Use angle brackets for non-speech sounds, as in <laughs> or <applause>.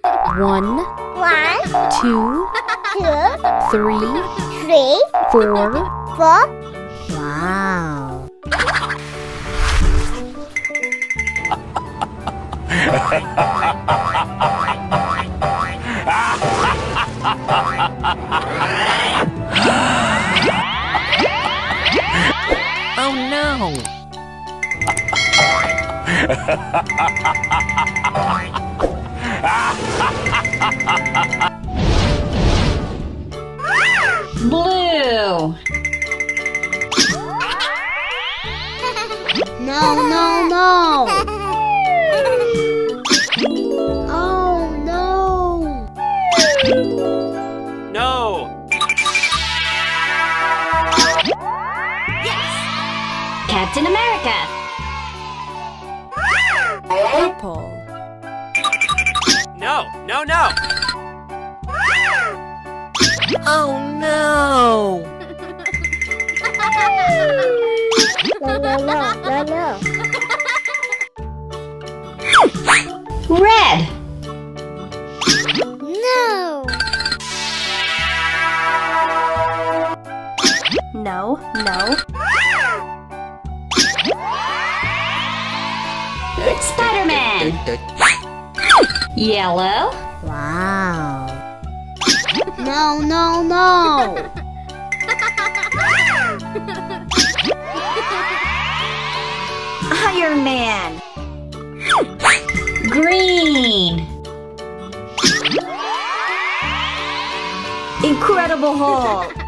One, One, two, two, three, three, four. four. Wow. Oh no! <laughs> Blue. No, no, no. Oh no. No! Captain America. Purple. No! No, no! Oh no! No, no, no, no, no. Red. No. No, no. Spider-Man. <laughs> Yellow. Wow. No, no, no. Iron Man. Green. Incredible Hulk.